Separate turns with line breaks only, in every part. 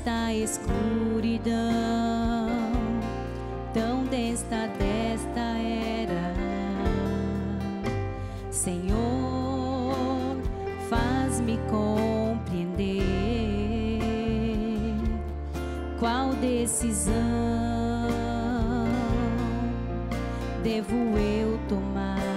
desta escuridão, tão desta desta era. Senhor, faz-me compreender qual decisão devo eu tomar.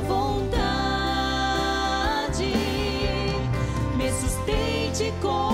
vontade. Me sustente com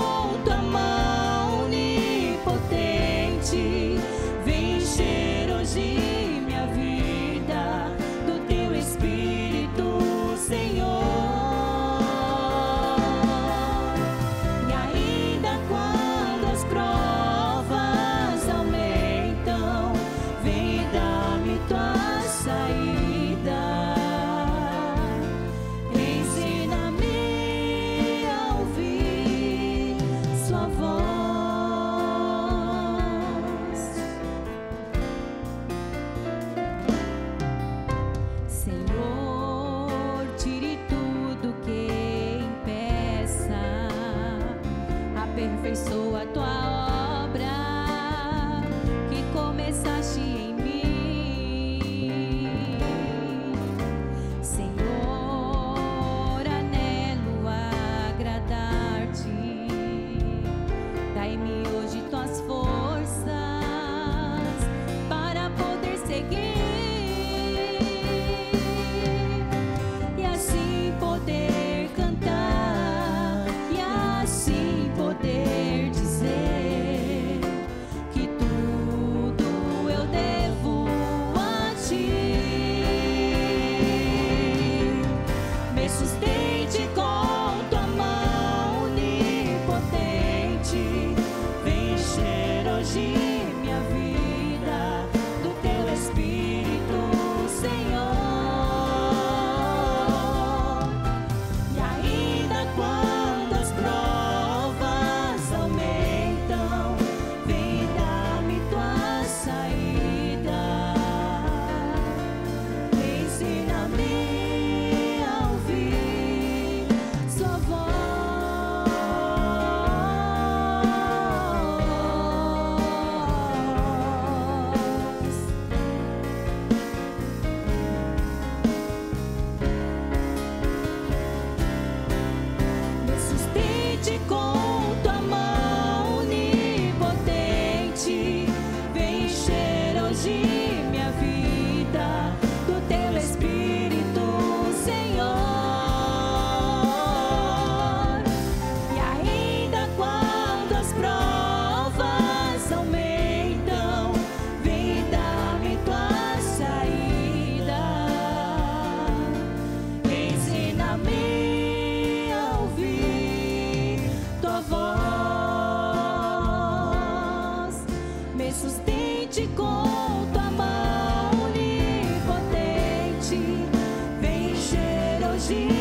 sou a tua sustente com tua mão onipotente. Vem encher hoje.